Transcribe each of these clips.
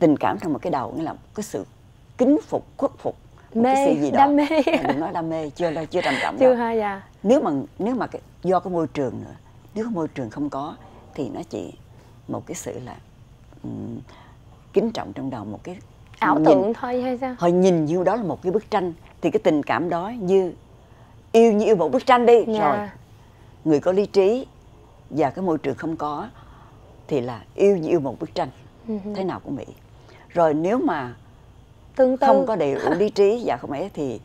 tình cảm trong một cái đầu nghĩa là cái sự kính phục khuất phục một mê cái sự gì đó. đam mê. Đừng nói đam mê chưa đâu chưa trầm trọng chưa ha dạ. Nếu mà nếu mà cái, do cái môi trường nữa nếu cái môi trường không có thì nó chỉ một cái sự là um, kính trọng trong đầu một cái ảo nhìn- tưởng thôi hay sao? Họ nhìn như đó là một cái bức tranh thì cái tình cảm đó như yêu như yêu một bức tranh đi. Dạ. rồi người có lý trí và cái môi trường không có thì là yêu như yêu một bức tranh. Ừ. thế nào cũng bị rồi nếu mà tương tư không có đầy đủ lý trí và không ấy thì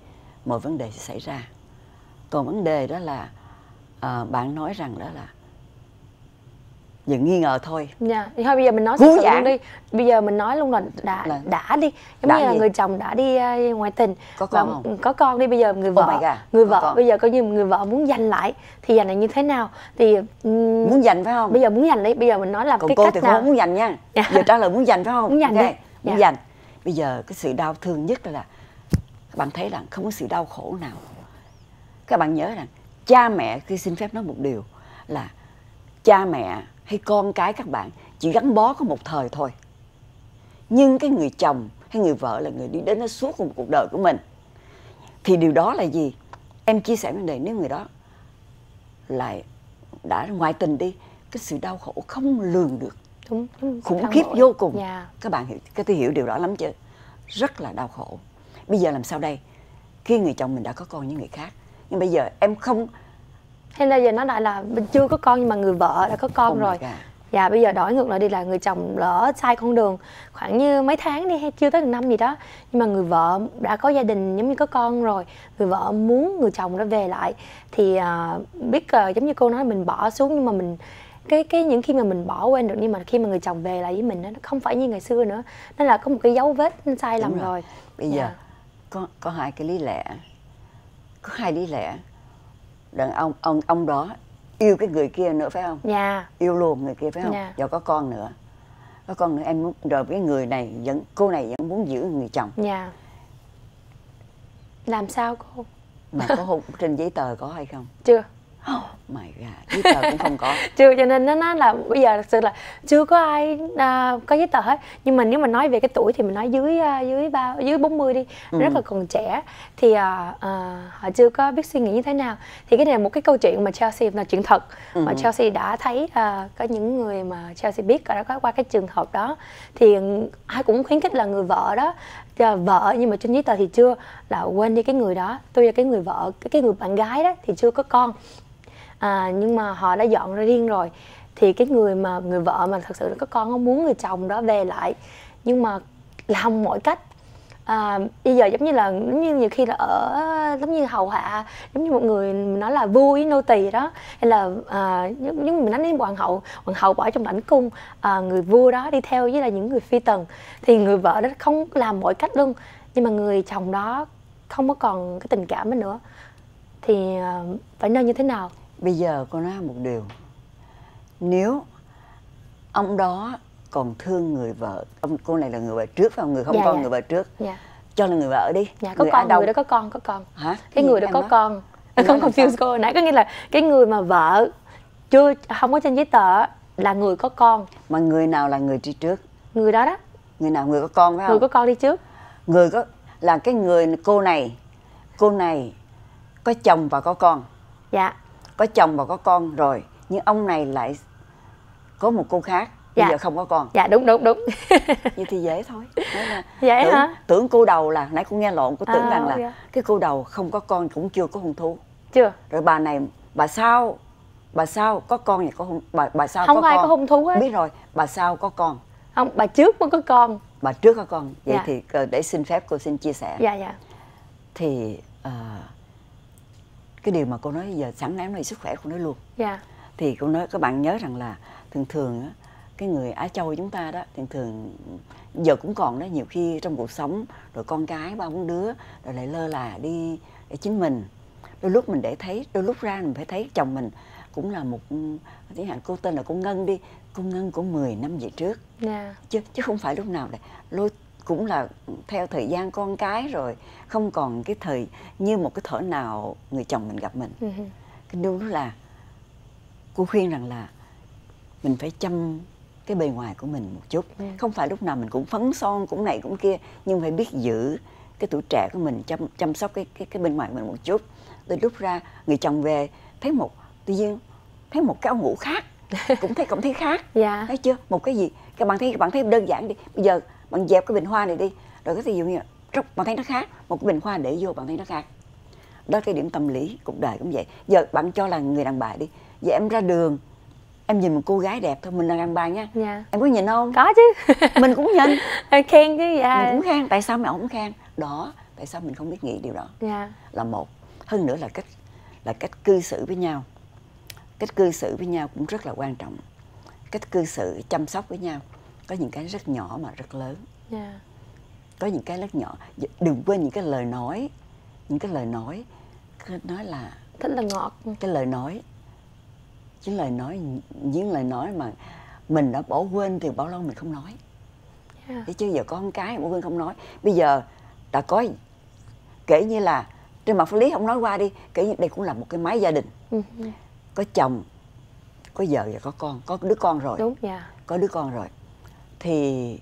mọi vấn đề sẽ xảy ra còn vấn đề đó là à, bạn nói rằng đó là giờ nghi ngờ thôi Dạ, thì thôi bây giờ mình nói sự luôn đi. Bây giờ mình nói luôn là đã Là- đã đi. Giống Đã như là gì? người chồng đã đi uh, ngoại tình. Có con và- không? Có con đi bây giờ người vợ. God, Người có vợ con. bây giờ coi như người vợ muốn giành lại thì giành lại như thế nào? Thì muốn giành phải không bây giờ muốn giành đi, bây giờ mình nói là còn cái cô cách thì nào? không muốn giành nha Dạ. giờ trả lời muốn giành phải không Muốn giành Ok, đi muốn Dạ. dạ. bây giờ cái sự đau thương nhất là các bạn thấy rằng không có sự đau khổ nào. Các bạn nhớ rằng cha mẹ khi xin phép nói một điều là cha mẹ hay con cái các bạn chỉ gắn bó có một thời thôi. Nhưng cái người chồng hay người vợ là người đi đến nó suốt một cuộc đời của mình. Thì điều đó là gì? Em chia sẻ vấn đề nếu người đó lại đã ngoại tình đi, cái sự đau khổ không lường được. Đúng, đúng, khủng khiếp bội. vô cùng Dạ. các bạn hiểu các tôi hiểu điều đó lắm chứ rất là đau khổ bây giờ làm sao đây khi người chồng mình đã có con với người khác nhưng bây giờ em không Hay là giờ nó lại là mình chưa có con nhưng mà người vợ đã có con Oh rồi. Dạ bây giờ đổi ngược lại đi là người chồng lỡ sai con đường khoảng như mấy tháng đi hay chưa tới năm gì đó nhưng mà người vợ đã có gia đình giống như có con rồi người vợ muốn người chồng đó về lại thì à, biết à, giống như cô nói mình bỏ xuống nhưng mà mình cái cái những khi mà mình bỏ quên được nhưng mà khi mà người chồng về lại với mình á, nó không phải như ngày xưa nữa. Nó là có một cái dấu vết sai lầm rồi. rồi. Bây Dạ. giờ có có hai cái lý lẽ. Có hai lý lẽ. Đàn ông ông ông đó yêu cái người kia nữa phải không? Nhà yêu luôn người kia phải không? Dạ. và có con nữa. Có con nữa em muốn rồi cái người này vẫn cô này vẫn muốn giữ người chồng. Nhà làm sao cô? Mà có hôn trên giấy tờ có hay không? Chưa oh my god giấy tờ cũng không có. Chưa cho nên nó nói là bây giờ thật sự là chưa có ai à, có giấy tờ hết. Nhưng mà nếu mà nói về cái tuổi thì mình nói dưới à, dưới ba dưới 40 đi. Ừ. rất là còn trẻ. Thì à, à, họ chưa có biết suy nghĩ như thế nào. Thì cái này là một cái câu chuyện mà Chelsea là chuyện thật mà Ừ. Chelsea đã thấy à, có những người mà Chelsea biết đã có qua cái trường hợp đó. Thì ai cũng khuyến khích là người vợ đó à, vợ nhưng mà trên giấy tờ thì chưa. Là quên đi cái người đó. Tôi là cái người vợ cái, cái người bạn gái đó thì chưa có con à, nhưng mà họ đã dọn ra riêng rồi. Thì cái người mà người vợ mà thật sự có con không muốn người chồng đó về lại. Nhưng mà làm mọi cách. À, bây giờ giống như là giống như nhiều khi là ở giống như hầu hạ giống như một người nói là vui nô tỳ đó. Hay là à, giống như mình nói đến hoàng hậu hoàng hậu bỏ trong lãnh cung. À, người vua đó đi theo với là những người phi tần. Thì người vợ đó không làm mọi cách luôn. Nhưng mà người chồng đó không có còn cái tình cảm đó nữa. Thì à, phải nên như thế nào? Bây giờ cô nói một điều. Nếu ông đó còn thương người vợ ông Cô này là người vợ trước phải không? Người không Dạ, con dạ. người vợ trước. Dạ. Cho là người vợ đi. Dạ có người con người đó có con có con. Hả? cái gì người đó có nói? con. Em không confuse cô nãy. Có nghĩa là cái người mà vợ chưa không có trên giấy tờ là người có con. Mà người nào là người đi trước? Người đó đó. Người nào người có con phải người không? có con đi trước. Người có Là cái người cô này Cô này có chồng và có con. Dạ Có chồng và có con rồi Nhưng ông này lại có một cô khác Bây Dạ. giờ không có con. Dạ đúng đúng đúng. Như thì dễ thôi. Là Dễ tưởng, hả? Tưởng cô đầu là Nãy cô nghe lộn Cô tưởng À, rằng là ok. Cái cô đầu không có con cũng chưa có hôn thú. Chưa. Rồi bà này bà sao bà sao có con vậy có hôn bà bà sao Không có ai con. có hôn thú hết. biết rồi bà sao có con. Không bà trước mới có con. Bà trước có con. Vậy Dạ. thì ờ, để xin phép cô xin chia sẻ. Dạ dạ. Thì ờ, cái điều mà cô nói giờ sẵn nãy nói sức khỏe cô nói luôn. Dạ. Thì cô nói các bạn nhớ rằng là thường thường á, cái người Á Châu chúng ta đó thường thường giờ cũng còn đó nhiều khi trong cuộc sống rồi con cái ba bốn đứa rồi lại lơ là đi để chính mình. Đôi lúc mình để thấy đôi lúc ra mình phải thấy chồng mình cũng là một chẳng hạn cô tên là cô Ngân đi cô Ngân của 10 năm về trước. Dạ. Chứ chứ không phải lúc nào này lôi cũng là theo thời gian con cái rồi không còn cái thời như một cái thở nào người chồng mình gặp mình. Ừ. cái điều đó là cô khuyên rằng là mình phải chăm cái bề ngoài của mình một chút. Ừ. không phải lúc nào mình cũng phấn son cũng này cũng kia nhưng phải biết giữ cái tuổi trẻ của mình chăm chăm sóc cái cái cái bên ngoài mình một chút. Tới lúc ra người chồng về thấy một tự nhiên thấy một cái áo ngủ khác cũng thấy cũng thấy khác. Dạ. Thấy chưa? Một cái gì? Các bạn thấy các bạn thấy đơn giản đi. Bây giờ bạn dẹp cái bình hoa này đi. Rồi cái ví dụ như trúc bạn thấy nó khác một cái bình hoa để vô bạn thấy nó khác. Đó cái điểm tâm lý cuộc đời cũng vậy. Giờ bạn cho là người đàn bà đi. Giờ em ra đường em nhìn một cô gái đẹp thôi mình là đàn bà nha. Dạ. Em có nhìn không? Có chứ. Mình cũng nhìn. Khen chứ dạ. Mình cũng khen tại sao mày không khen? Đó tại sao mình không biết nghĩ điều đó? Dạ. Là một. Hơn nữa là cách là cách cư xử với nhau. Cách cư xử với nhau cũng rất là quan trọng. Cách cư xử chăm sóc với nhau có những cái rất nhỏ mà rất lớn. Dạ. Có những cái rất nhỏ. Đừng quên những cái lời nói. Những cái lời nói. Nói là thích là ngọt. cái lời nói. Những lời nói những lời nói mà mình đã bỏ quên từ bao lâu mình không nói. Dạ. Thế chứ giờ có con cái bỏ quên không nói. Bây giờ đã có kể như là trên mặt pháp lý không nói qua đi. Kể như đây cũng là một cái mái gia đình. Ừ, có chồng có vợ và có con. Có đứa con rồi. Đúng dạ. Có đứa con rồi thì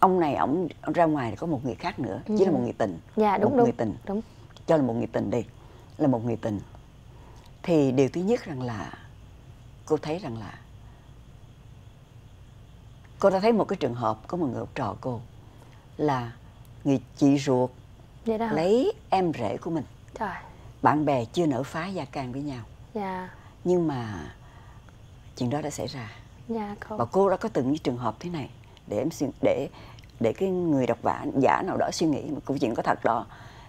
ông này ổng ổng ra ngoài có một người khác nữa chỉ là một người tình. Dạ đúng một đúng người tình. đúng. Cho là một người tình đi là một người tình. Thì điều thứ nhất rằng là cô thấy rằng là cô đã thấy một cái trường hợp có một người học trò cô là người chị ruột vậy đó lấy em rể của mình. Trời. Bạn bè chưa nở phá gia can với nhau. Dạ. Nhưng mà chuyện đó đã xảy ra dạ và cô đã có từng những trường hợp thế này để em suy để để cái người độc giả giả nào đó suy nghĩ mà câu chuyện có thật đó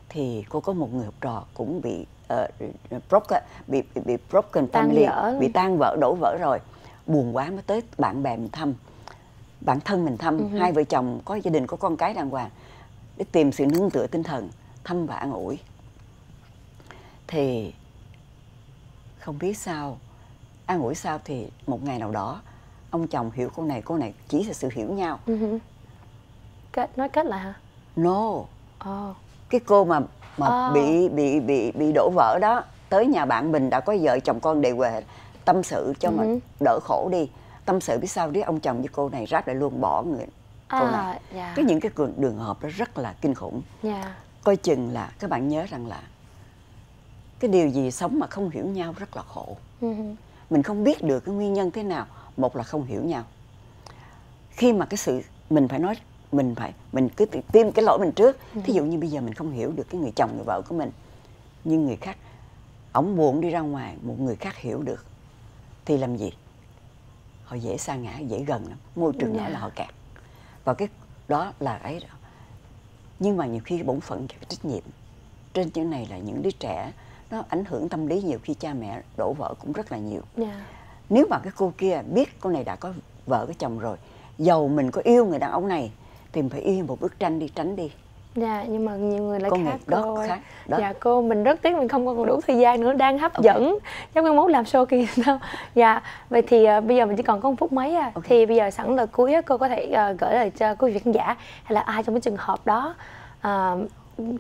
thì cô có một người học trò cũng bị uh, broken bị bị, bị broken Tan family vỡ bị tan vỡ đổ vỡ rồi. Buồn quá mới tới bạn bè mình thăm bản thân mình thăm. Ừ hai vợ chồng có gia đình có con cái đàng hoàng để tìm sự nương tựa tinh thần thăm và an ủi. Thì không biết sao an ủi sao thì một ngày nào đó ông chồng hiểu cô này cô này chỉ là sự hiểu nhau. Ừ hử. kết nói kết lại hả? No. Ồ cái cô mà mà À. bị bị bị bị đổ vỡ đó tới nhà bạn mình đã có vợ chồng con đều về tâm sự cho mà Ừ. đỡ khổ đi. Tâm sự biết sao đứa ông chồng với cô này ráp lại luôn bỏ người cô à này. dạ. Cái những cái đường, hợp đó rất là kinh khủng. Dạ. Coi chừng là các bạn nhớ rằng là cái điều gì sống mà không hiểu nhau rất là khổ. Ừ hử. mình không biết được cái nguyên nhân thế nào một là không hiểu nhau. Khi mà cái sự mình phải nói mình phải mình cứ tìm cái lỗi mình trước. Thí dụ như bây giờ mình không hiểu được cái người chồng người vợ của mình nhưng người khác ổng buồn đi ra ngoài một người khác hiểu được thì làm gì? Họ dễ sa ngã dễ gần lắm môi trường đó Dạ. là họ kẹt. Và cái đó là ấy đó. Nhưng mà nhiều khi bổn phận cái trách nhiệm. Trên những này là những đứa trẻ nó ảnh hưởng tâm lý nhiều khi cha mẹ đổ vỡ cũng rất là nhiều. Dạ nếu mà cái cô kia biết cô này đã có vợ có chồng rồi giàu mình có yêu người đàn ông này thì mình phải yêu một bức tranh đi tránh đi. Dạ nhưng mà nhiều người lại Con khác đó cô khác, đó. dạ cô mình rất tiếc mình không còn đủ thời gian nữa đang hấp dẫn. Chắc mai mốt làm show kỳ sao dạ vậy thì à, bây giờ mình chỉ còn có một phút mấy à. Ok. thì bây giờ sẵn lời cuối cô có thể à, gửi lời cho quý vị khán giả hay là ai trong cái trường hợp đó. À,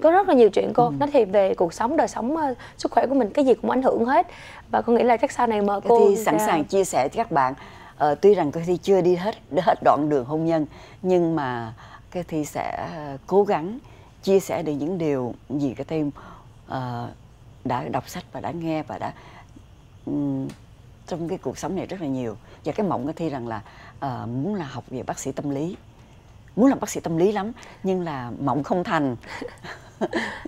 có rất là nhiều chuyện cô. Ừ. nói thì về cuộc sống đời sống à, sức khỏe của mình cái gì cũng ảnh hưởng hết. Và con nghĩ là chắc sau này mời cô thi sẵn ra- sàng chia sẻ cho các bạn. Ờ, tuy rằng cái thi chưa đi hết hết đoạn đường hôn nhân nhưng mà cái thi sẽ ờ, cố gắng chia sẻ được những điều gì cái thi ờ, đã đọc sách và đã nghe và đã ừm, trong cái cuộc sống này rất là nhiều. Và cái mộng cái thi rằng là ờ, muốn là học về bác sĩ tâm lý muốn làm bác sĩ tâm lý lắm nhưng là mộng không thành.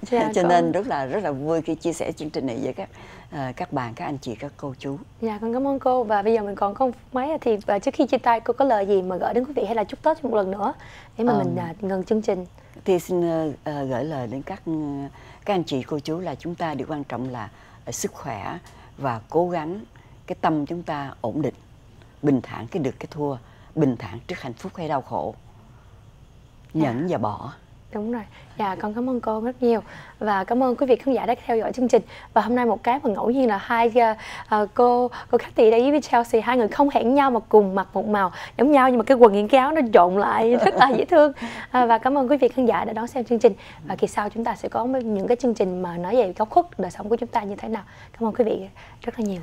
Dạ, cho con- nên rất là rất là vui khi chia sẻ chương trình này với các ờ, các bạn các anh chị các cô chú. Dạ con cảm ơn cô. Và bây giờ mình còn phút mấy thì và trước khi chia tay cô có lời gì mà gửi đến quý vị hay là chúc Tết một lần nữa để mà Ờm. mình à, ngừng chương trình. thì xin ờ, gửi lời đến các các anh chị cô chú là chúng ta điều quan trọng là sức khỏe và cố gắng cái tâm chúng ta ổn định bình thản cái được cái thua bình thản trước hạnh phúc hay đau khổ nhẫn và bỏ Đúng rồi. Dạ con cảm ơn cô rất nhiều và cảm ơn quý vị khán giả đã theo dõi chương trình. Và hôm nay một cái mà ngẫu nhiên là hai à, cô cô Cathy đây với Chelsea hai người không hẹn nhau mà cùng mặc một màu giống nhau nhưng mà cái quần những cái áo nó trộn lại rất là dễ thương. À, và cảm ơn quý vị khán giả đã đón xem chương trình. Và kỳ sau chúng ta sẽ có những cái chương trình mà nói về góc khuất đời sống của chúng ta như thế nào. Cảm ơn quý vị rất là nhiều.